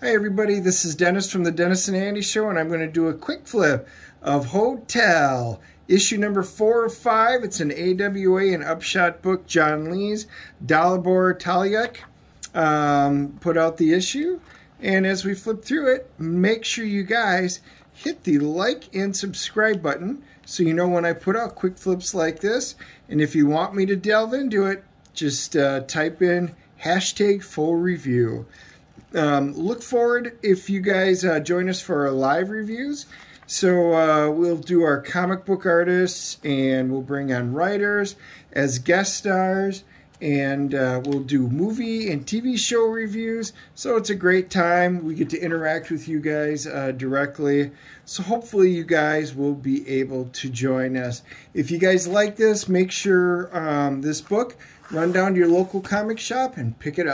Hi everybody, this is Dennis from the Dennis and Andy Show and I'm going to do a quick flip of Hotell, issue number four or five. It's an AWA and Upshot book, John Lees. Dalibor Talajić um, put out the issue. And as we flip through it, make sure you guys hit the like and subscribe button so you know when I put out quick flips like this. And if you want me to delve into it, just uh, type in hashtag full review. Um, look forward if you guys uh, join us for our live reviews. So uh, we'll do our comic book artists and we'll bring on writers as guest stars and uh, we'll do movie and TV show reviews. So it's a great time. We get to interact with you guys uh, directly. So hopefully you guys will be able to join us. If you guys like this, make sure um, this book, run down to your local comic shop and pick it up.